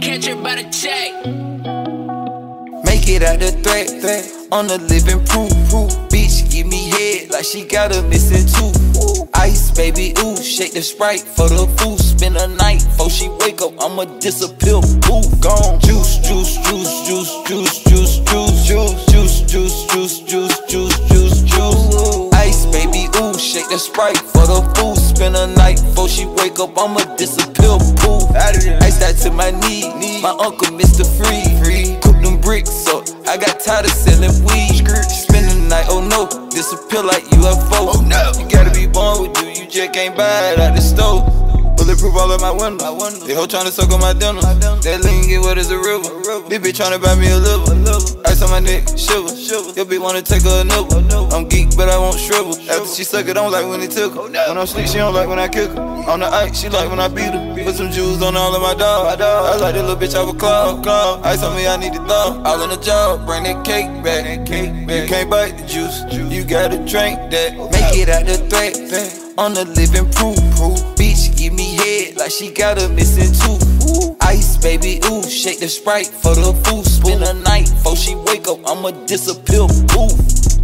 catch her by the check. Make it out the threat, threat on the living proof, proof. Bitch, give me head like she got a missing tooth. Ice, baby, ooh, shake the sprite for the food. Spend a night before she wake up, I'ma disappear. Ooh, gone. Juice, juice, juice, juice, juice, juice, juice, juice, juice, juice, juice, juice, juice, juice, juice. Ice, baby, ooh, shake the sprite for the food. Spend a night before she wake up, I'ma disappear. Ooh, ice that to my knee. My uncle, Mr. Free, free. Cook them bricks up. I got tired of selling weed. Spend the night, oh no, disappear like UFO. Oh no, you gotta be born with you, you just can't buy it out the store. Bulletproof all of my window. They hoe tryna suck on my dinner. That lean get wet as a river. This bitch tryna buy me a liver. Ice on my neck, shiver. Your bitch wanna take her a nibble. I'm geek, but I won't shrivel. After she suck it, I don't like when it took her. When I'm sleep, she don't like when I kick her. On the ice, she like when I beat her. Put some jewels on all of my dog. I like that little bitch off a club. Ice on me, I need to thaw. All in the job, bring that cake back. You can't bite the juice, you gotta drink that. Make it out the threat on the living proof. Bitch, give me head like she got a missing tooth. Ice, baby, ooh, shake the sprite for the food. Spend a night before she wake up, I'ma disappear. Ooh,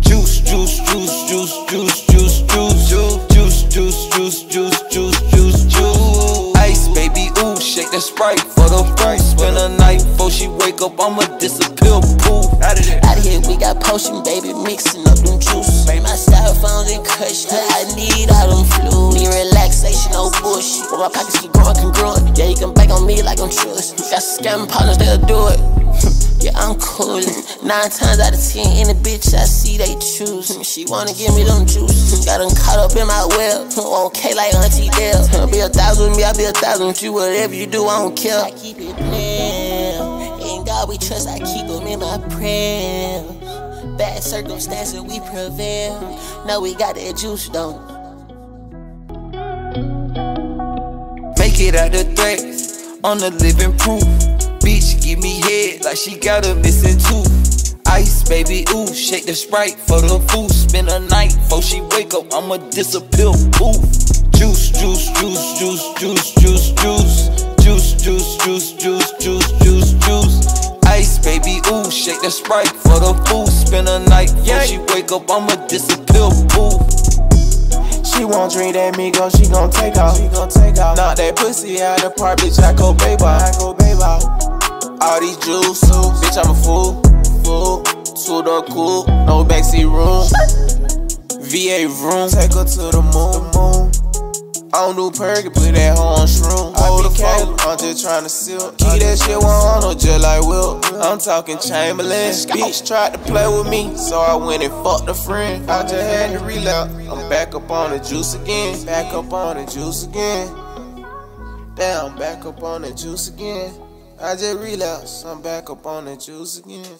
juice, juice, juice, juice, juice, juice, juice, juice, juice, juice, juice, juice, juice, juice. Ice, baby, ooh, shake the sprite for the food. Spend a night before she wake up, I'ma disappear. Ooh, out of there. Out here, we got potion, baby, mixing up them juices. Bring my styrofoams and cushion. I need all them fluids. But my pockets keep growing congruent. Yeah, you can bank on me like I'm trust. Got scam partners they'll do it. Yeah, I'm coolin'. Nine times out of ten, any bitch I see they choose. She wanna give me them juices. Got them caught up in my web. Okay, like Auntie Dell. Be a thousand with me, I'll be a thousand with you. Whatever you do, I don't care. I keep it real. In God we trust, I keep them in my prayer. Bad circumstances, we prevail. Now we got that juice, don't it out the threat on the living proof. Bitch, give me head like she got a missing tooth. Ice, baby, ooh, shake the sprite for the food. Spend a night before she wake up, I'ma disappear. Ooh, juice, juice, juice, juice, juice, juice, juice, juice, juice, juice, juice, juice, juice, juice. Ice, baby, ooh, shake the sprite for the food. Spend a night before she wake up, I'ma disappear. Won't drink that Migo, she gon' take off. She gon' take off. Knock that pussy out the park, bitch. I go baby. I go baby. All these juice, bitch. I'm a fool, fool. Two door cool, no backseat room. VA room, take her to the moon. I don't do perky, put that hoe on shroom. Hold the phone, I'm just tryna seal. Keep that shit 100 just like. I'm talking Chamberlain. Bitch tried to play with me, so I went and fucked a friend. I just had to relapse. I'm back up on the juice again. Back up on the juice again. Damn, back up on the juice again. I just relapsed. I'm back up on the juice again.